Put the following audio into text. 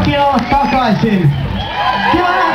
Jokila takaisin. Kyllä